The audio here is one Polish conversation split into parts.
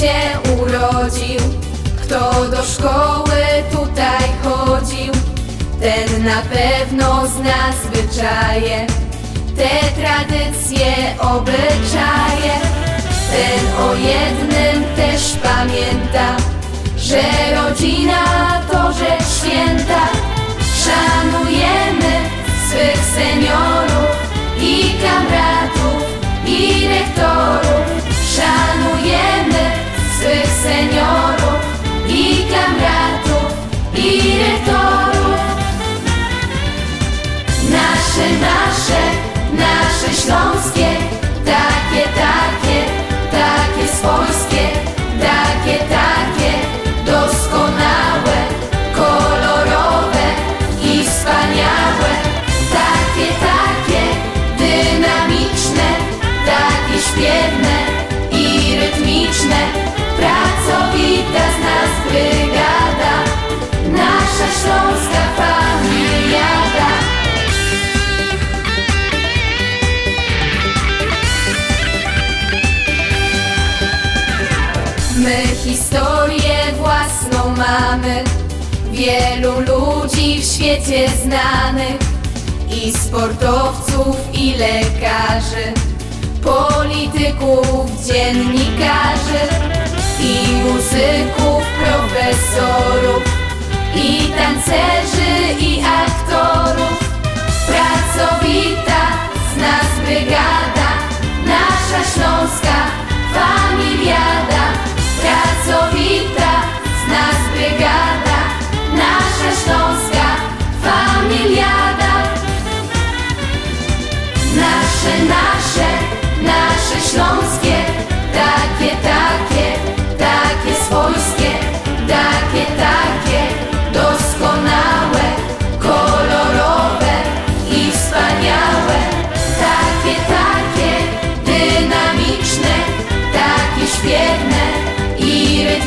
się urodził, kto do szkoły tutaj chodził, ten na pewno zna zwyczaje, te tradycje, obyczaje. Ten o jednym też pamięta, że My historię własną mamy. Wielu ludzi w świecie znanych I sportowców, i lekarzy Polityków, dziennikarzy I muzyków, profesorów I tancerzy, i aktorów.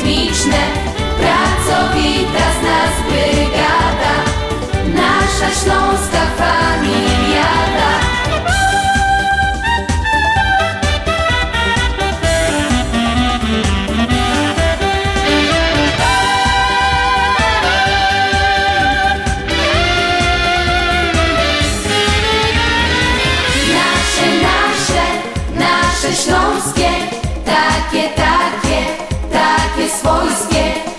kosmiczne, pracowita z nas brygada, nasza śląska familiada. Nasze, nasze, nasze śląskie, takie, takie. свой свет.